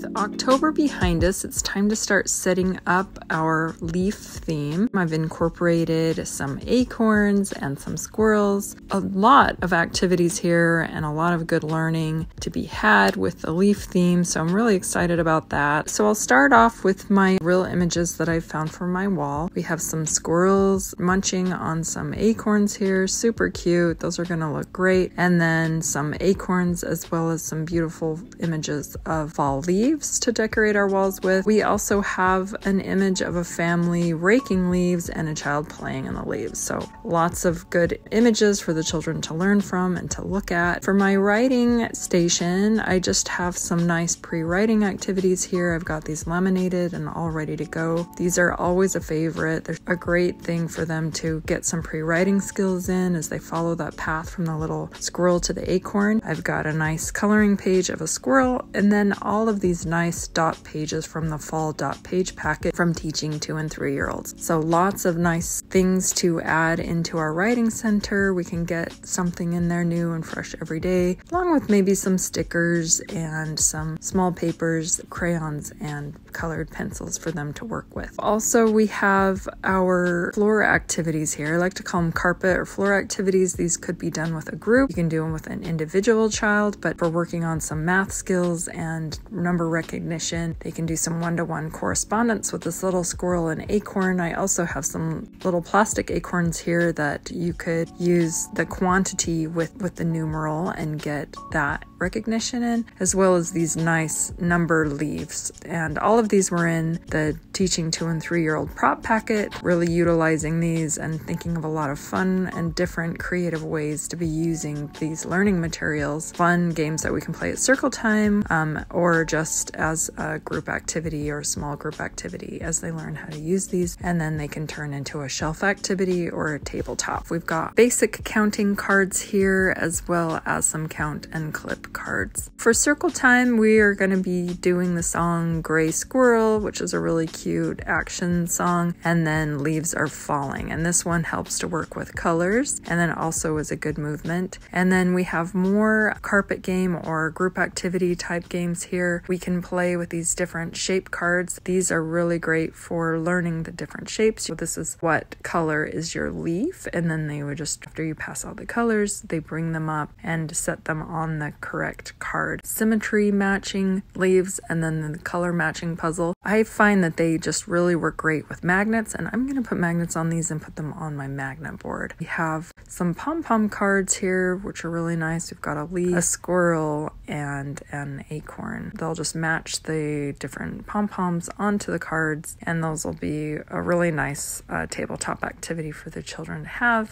With October behind us, it's time to start setting up our leaf theme. I've incorporated some acorns and some squirrels, a lot of activities here, and a lot of good learning to be had with the leaf theme. So I'm really excited about that. So I'll start off with my real images that I found for my wall. We have some squirrels munching on some acorns here, super cute. Those are going to look great. And then some acorns as well as some beautiful images of fall leaves to decorate our walls with. We also have an image of a family raking leaves and a child playing in the leaves. So lots of good images for the children to learn from and to look at. For my writing station, I just have some nice pre-writing activities here. I've got these laminated and all ready to go. These are always a favorite. They're a great thing for them to get some pre-writing skills in as they follow that path from the little squirrel to the acorn. I've got a nice coloring page of a squirrel and then all of these nice dot pages from the fall dot page packet from teaching two and three year olds. So lots of nice things to add into our writing center. We can get something in there new and fresh every day, along with maybe some stickers and some small papers, crayons, and colored pencils for them to work with. Also, we have our floor activities here. I like to call them carpet or floor activities. These could be done with a group. You can do them with an individual child, but for working on some math skills and number recognition, they can do some one to one correspondence with this little squirrel and acorn. I also have some little plastic acorns here that you could use the quantity with, with the numeral and get that recognition in, as well as these nice number leaves. And all of these were in the teaching two and three year old prop packet, really utilizing these and thinking of a lot of fun and different creative ways to be using these learning materials. Fun games that we can play at circle time um, or just as a group activity or small group activity as they learn how to use these. And then they can turn into a shelf activity or a tabletop. We've got basic counting cards here as well as some count and clip cards. For circle time, we are going to be doing the song Gray Squirrel, which is a really cute action song, and then Leaves Are Falling. And this one helps to work with colors and then also is a good movement. And then we have more carpet game or group activity type games here. We can play with these different shape cards. These are really great for learning the different shapes. So this is what color is your leaf, and then they would just, after you pass all the colors, they bring them up and set them on the correct card. Symmetry matching leaves and then the color matching puzzle. I find that they just really work great with magnets and I'm going to put magnets on these and put them on my magnet board. We have some pom-pom cards here which are really nice. We've got a leaf, a squirrel, and an acorn. They'll just match the different pom-poms onto the cards and those will be a really nice uh, tabletop activity for the children to have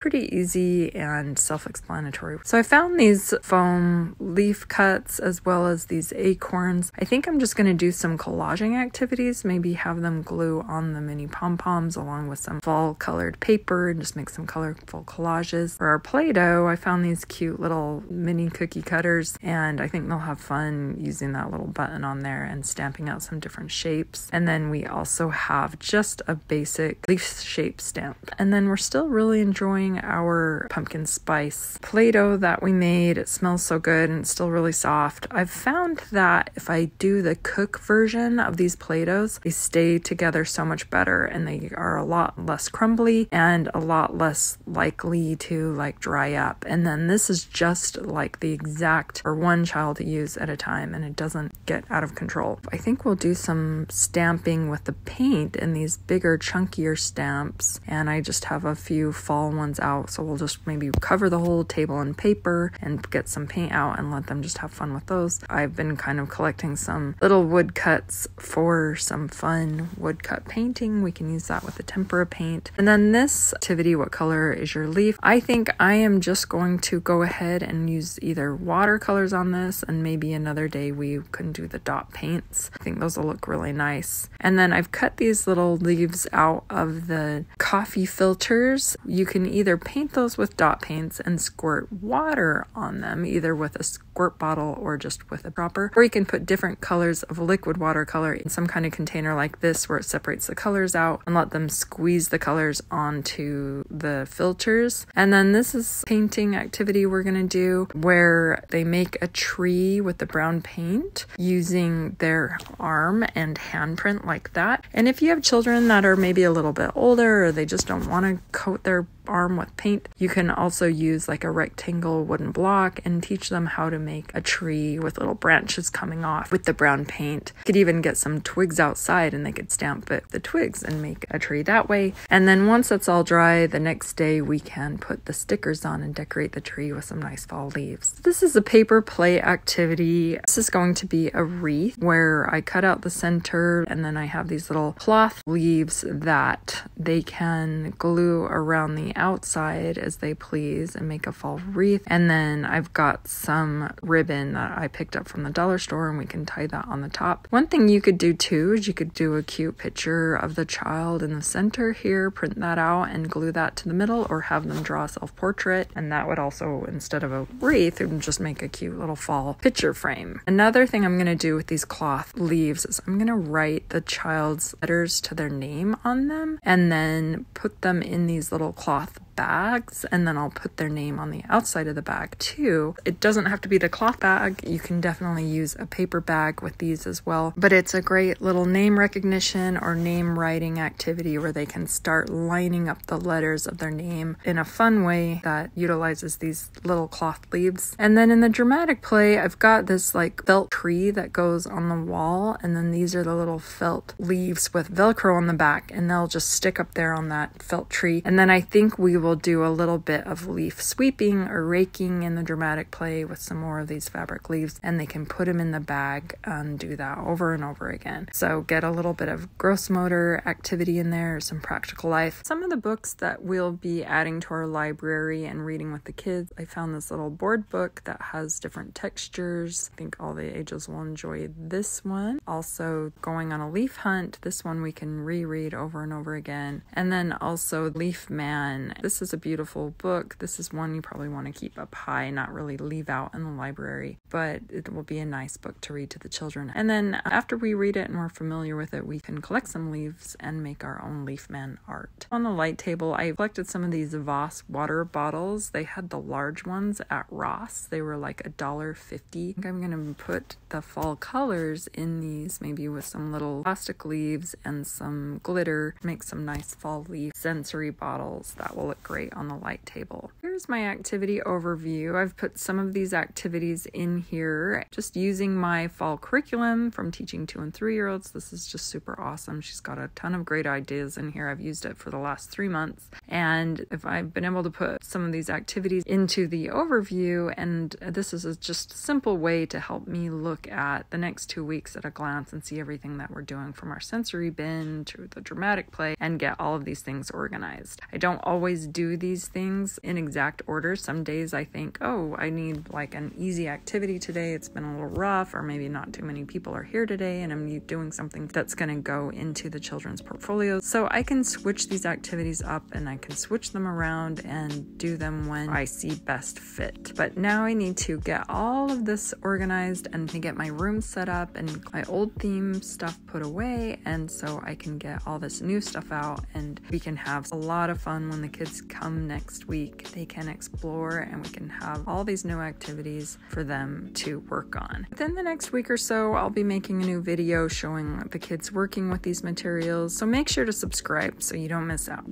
pretty easy and self-explanatory. So I found these foam leaf cuts as well as these acorns. I think I'm just going to do some collaging activities, maybe have them glue on the mini pom-poms along with some fall colored paper and just make some colorful collages. For our Play-Doh, I found these cute little mini cookie cutters and I think they'll have fun using that little button on there and stamping out some different shapes. And then we also have just a basic leaf shape stamp. And then we're still really enjoying our pumpkin spice Play Doh that we made. It smells so good and it's still really soft. I've found that if I do the cook version of these Play Dohs, they stay together so much better and they are a lot less crumbly and a lot less likely to like dry up. And then this is just like the exact for one child to use at a time and it doesn't get out of control. I think we'll do some stamping with the paint in these bigger, chunkier stamps. And I just have a few fall ones out. So we'll just maybe cover the whole table in paper and get some paint out and let them just have fun with those. I've been kind of collecting some little woodcuts for some fun woodcut painting. We can use that with the tempera paint. And then this activity, what color is your leaf? I think I am just going to go ahead and use either watercolors on this and maybe another day we can do the dot paints. I think those will look really nice. And then I've cut these little leaves out of the coffee filters. You can either either paint those with dot paints and squirt water on them, either with a squirt bottle or just with a dropper, or you can put different colors of liquid watercolor in some kind of container like this where it separates the colors out and let them squeeze the colors onto the filters. And then this is painting activity we're going to do where they make a tree with the brown paint using their arm and handprint like that. And if you have children that are maybe a little bit older or they just don't want to coat their arm with paint. You can also use like a rectangle wooden block and teach them how to make a tree with little branches coming off with the brown paint. You could even get some twigs outside and they could stamp it the twigs and make a tree that way. And then once it's all dry, the next day we can put the stickers on and decorate the tree with some nice fall leaves. This is a paper play activity. This is going to be a wreath where I cut out the center and then I have these little cloth leaves that they can glue around the outside as they please and make a fall wreath. And then I've got some ribbon that I picked up from the dollar store and we can tie that on the top. One thing you could do too is you could do a cute picture of the child in the center here, print that out and glue that to the middle or have them draw a self portrait. And that would also, instead of a wreath, just make a cute little fall picture frame. Another thing I'm to do with these cloth leaves is I'm to write the child's letters to their name on them and then put them in these little cloth cloth bags and then I'll put their name on the outside of the bag too. It doesn't have to be the cloth bag. You can definitely use a paper bag with these as well. But it's a great little name recognition or name writing activity where they can start lining up the letters of their name in a fun way that utilizes these little cloth leaves. And then in the dramatic play, I've got this like felt tree that goes on the wall and then these are the little felt leaves with velcro on the back and they'll just stick up there on that felt tree. And then I think we will will do a little bit of leaf sweeping or raking in the dramatic play with some more of these fabric leaves, and they can put them in the bag and do that over and over again. So get a little bit of gross motor activity in there, some practical life. Some of the books that we'll be adding to our library and reading with the kids, I found this little board book that has different textures. I think all the ages will enjoy this one. Also, going on a leaf hunt, this one we can reread over and over again. And then also Leaf Man. This this is a beautiful book. This is one you probably want to keep up high, not really leave out in the library, but it will be a nice book to read to the children. And then after we read it and we're familiar with it, we can collect some leaves and make our own leaf man art. On the light table, I collected some of these Voss water bottles. They had the large ones at Ross. They were like a dollar fifty. I think I'm gonna put the fall colors in these, maybe with some little plastic leaves and some glitter. Make some nice fall leaf sensory bottles that will look great on the light table. Here's my activity overview. I've put some of these activities in here just using my fall curriculum from teaching two and three year olds. This is just super awesome. She's got a ton of great ideas in here. I've used it for the last three months. And if I've been able to put some of these activities into the overview, and this is a just a simple way to help me look at the next two weeks at a glance and see everything that we're doing from our sensory bin to the dramatic play and get all of these things organized. I don't always do these things in exact order. Some days I think, oh, I need like an easy activity today. It's been a little rough, or maybe not too many people are here today, and I'm doing something that's going to go into the children's portfolio. So I can switch these activities up and I can switch them around and do them when I see best fit. But now I need to get all of this organized and to get my room set up and my old theme stuff put away. And so I can get all this new stuff out and we can have a lot of fun when the kids come next week, they can explore and we can have all these new activities for them to work on. Within the next week or so, I'll be making a new video showing the kids working with these materials. So make sure to subscribe so you don't miss out.